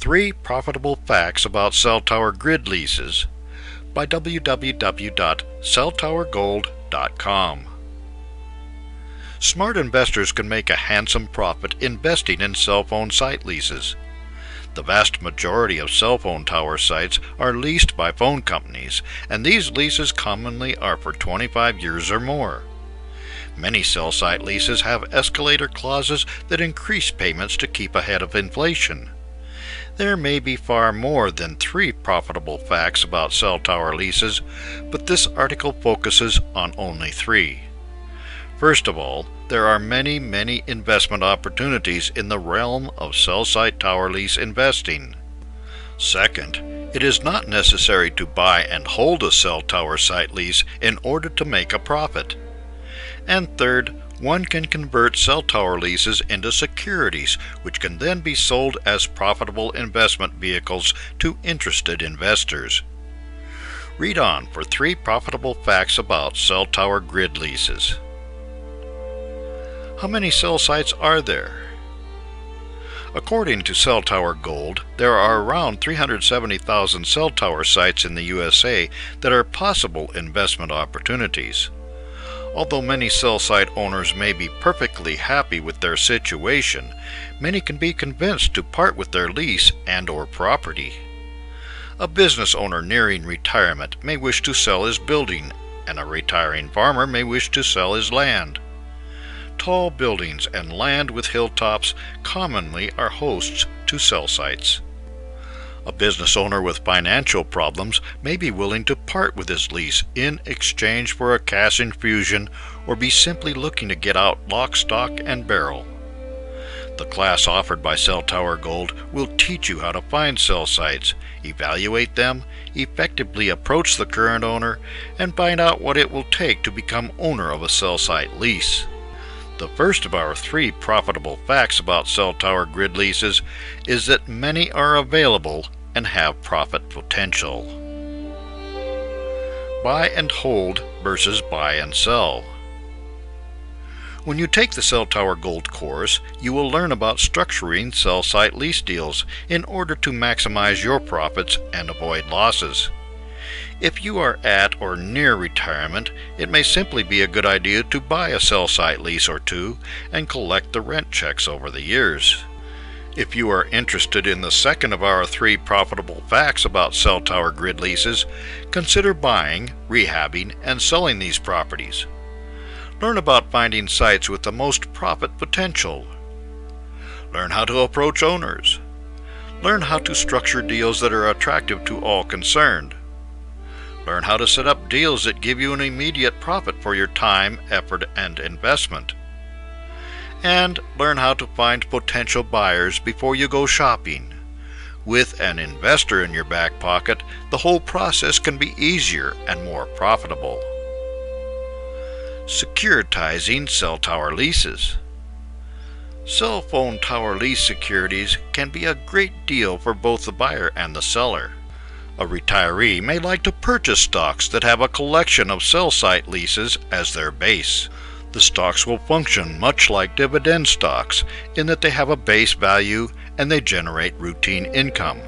Three Profitable Facts About Cell Tower Grid Leases by www.celltowergold.com. Smart investors can make a handsome profit investing in cell phone site leases. The vast majority of cell phone tower sites are leased by phone companies, and these leases commonly are for 25 years or more. Many cell site leases have escalator clauses that increase payments to keep ahead of inflation. There may be far more than three profitable facts about cell tower leases, but this article focuses on only three. First of all, there are many, many investment opportunities in the realm of cell site tower lease investing. Second, it is not necessary to buy and hold a cell tower site lease in order to make a profit. And third, one can convert cell tower leases into securities, which can then be sold as profitable investment vehicles to interested investors. Read on for three profitable facts about cell tower grid leases. How many cell sites are there? According to Cell Tower Gold, there are around 370,000 cell tower sites in the USA that are possible investment opportunities. Although many cell site owners may be perfectly happy with their situation, many can be convinced to part with their lease and or property. A business owner nearing retirement may wish to sell his building, and a retiring farmer may wish to sell his land. Tall buildings and land with hilltops commonly are hosts to cell sites. A business owner with financial problems may be willing to part with his lease in exchange for a cash infusion or be simply looking to get out lock, stock, and barrel. The class offered by Cell Tower Gold will teach you how to find cell sites, evaluate them, effectively approach the current owner, and find out what it will take to become owner of a cell site lease. The first of our three profitable facts about cell tower grid leases is that many are available and have profit potential. Buy and hold versus buy and sell. When you take the Cell Tower Gold course, you will learn about structuring cell site lease deals in order to maximize your profits and avoid losses. If you are at or near retirement, it may simply be a good idea to buy a cell site lease or two and collect the rent checks over the years. If you are interested in the second of our three profitable facts about cell tower grid leases, consider buying, rehabbing, and selling these properties. Learn about finding sites with the most profit potential. Learn how to approach owners. Learn how to structure deals that are attractive to all concerned. Learn how to set up deals that give you an immediate profit for your time, effort, and investment. And learn how to find potential buyers before you go shopping. With an investor in your back pocket, the whole process can be easier and more profitable. Securitizing cell tower leases. Cell phone tower lease securities can be a great deal for both the buyer and the seller. A retiree may like to purchase stocks that have a collection of cell site leases as their base. The stocks will function much like dividend stocks in that they have a base value and they generate routine income.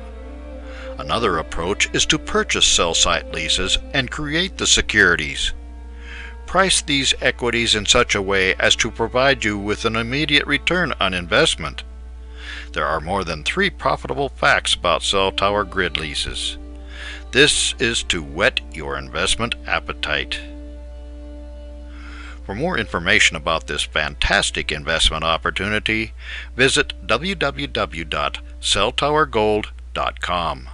Another approach is to purchase cell site leases and create the securities. Price these equities in such a way as to provide you with an immediate return on investment. There are more than three profitable facts about cell tower grid leases. This is to whet your investment appetite. For more information about this fantastic investment opportunity, visit www.celltowergold.com.